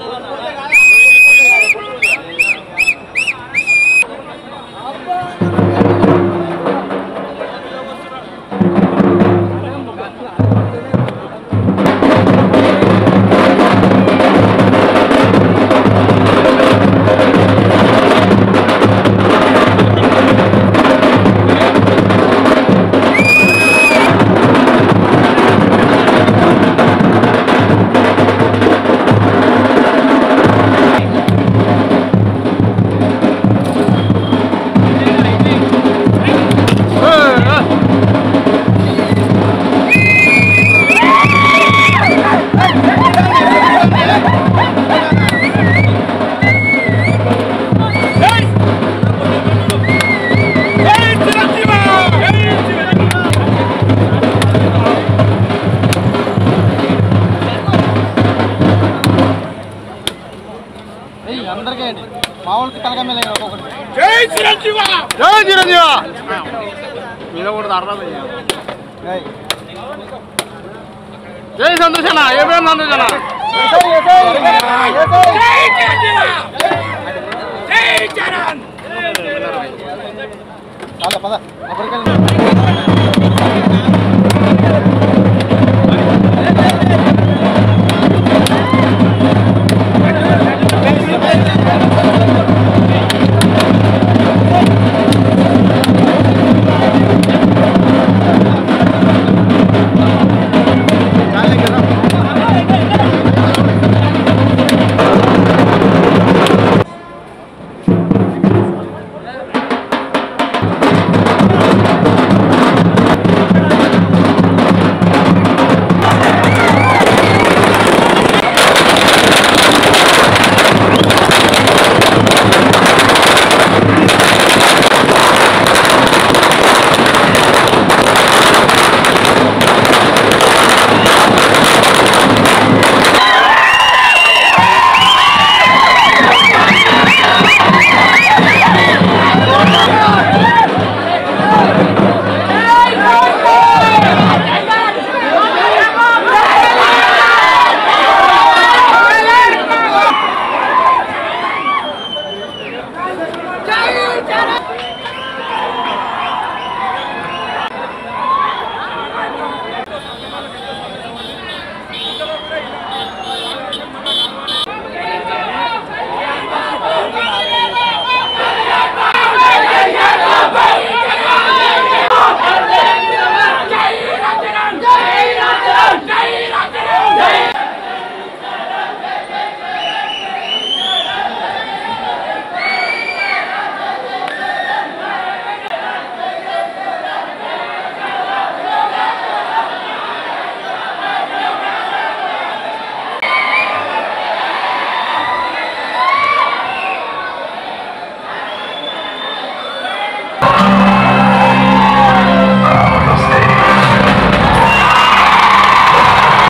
Jorge. మామూలుకి తలకాయ మీద ఒక్కొక్కటి జై చిరంజీవ! జై చిరంజీవ! మీద కూడా అర్థం. జై సంతోషణ ఏమేమి సంతోషణ పద ఒకరికి